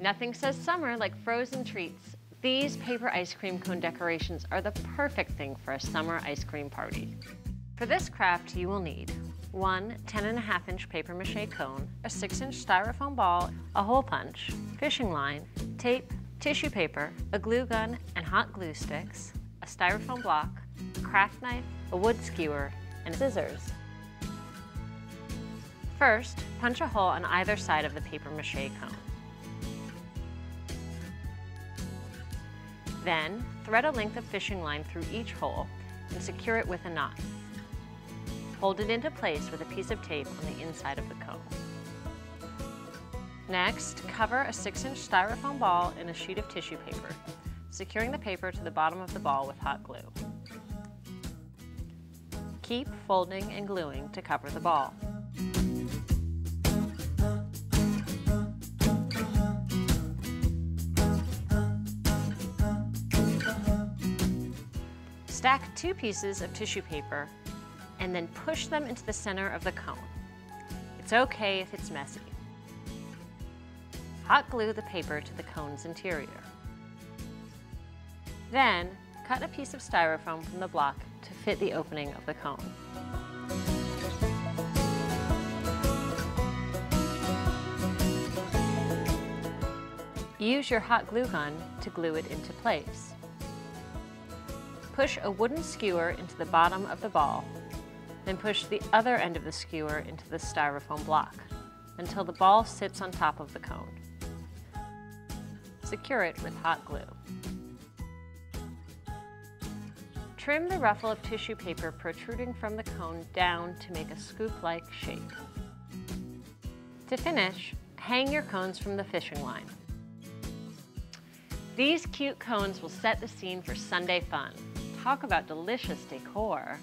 Nothing says summer like frozen treats. These paper ice cream cone decorations are the perfect thing for a summer ice cream party. For this craft, you will need one 10 and a half inch paper mache cone, a 6 inch styrofoam ball, a hole punch, fishing line, tape, tissue paper, a glue gun and hot glue sticks, a styrofoam block, a craft knife, a wood skewer, and scissors. First, punch a hole on either side of the paper mache cone. Then, thread a length of fishing line through each hole and secure it with a knot. Hold it into place with a piece of tape on the inside of the cone. Next, cover a 6-inch styrofoam ball in a sheet of tissue paper, securing the paper to the bottom of the ball with hot glue. Keep folding and gluing to cover the ball. Stack two pieces of tissue paper and then push them into the center of the cone. It's okay if it's messy. Hot glue the paper to the cone's interior. Then, cut a piece of styrofoam from the block to fit the opening of the cone. Use your hot glue gun to glue it into place. Push a wooden skewer into the bottom of the ball, then push the other end of the skewer into the styrofoam block until the ball sits on top of the cone. Secure it with hot glue. Trim the ruffle of tissue paper protruding from the cone down to make a scoop-like shape. To finish, hang your cones from the fishing line. These cute cones will set the scene for Sunday fun. Talk about delicious decor.